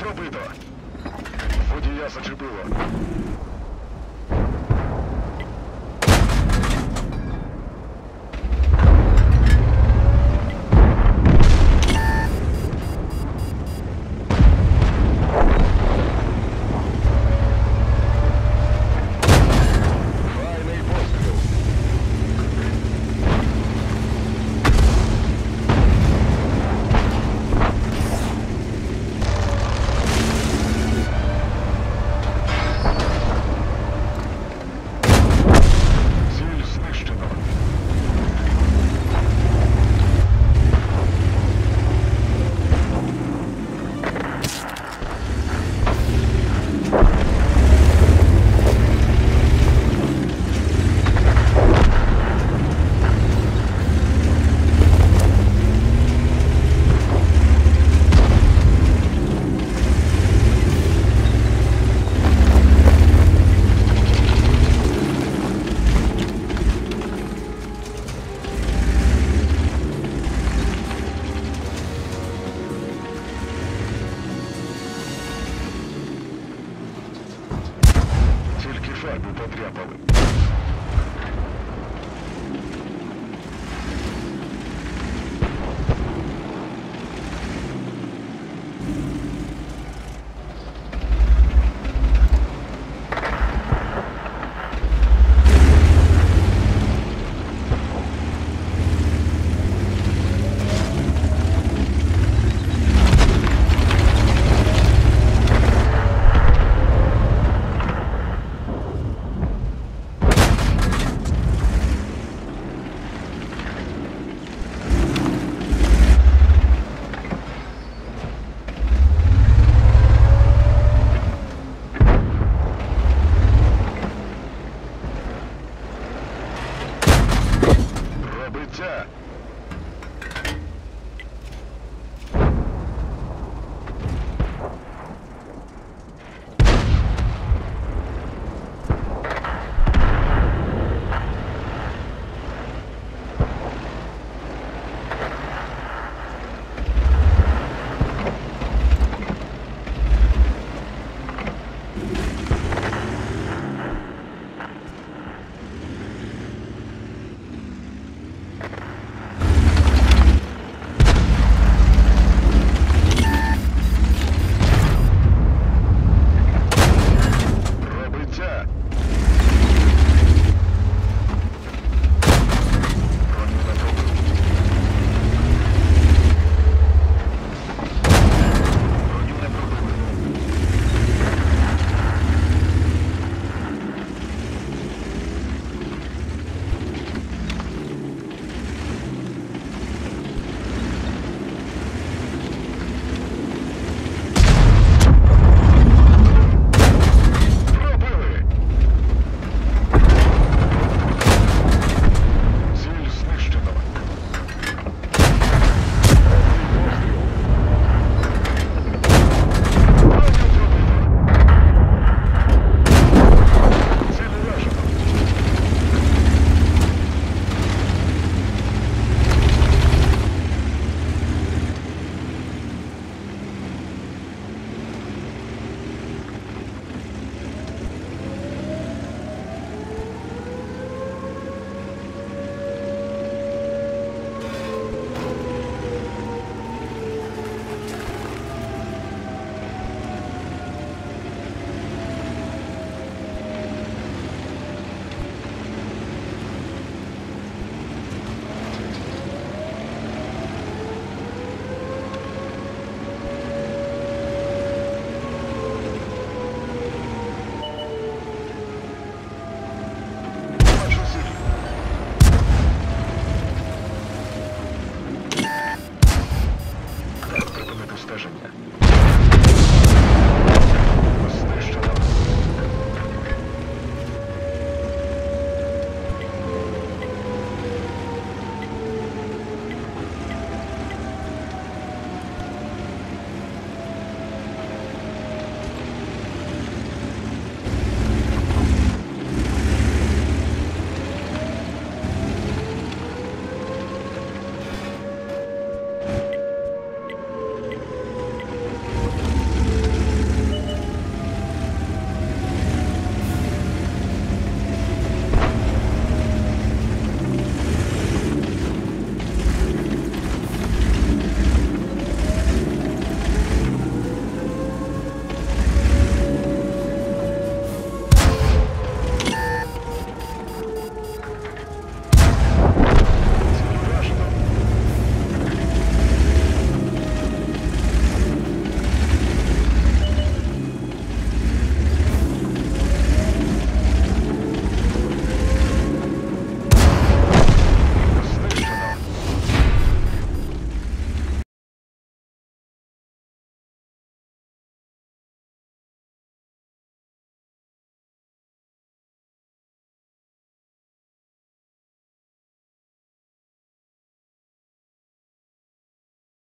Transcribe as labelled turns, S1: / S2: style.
S1: пробито. Водія зачепило. Patria Power. поражения.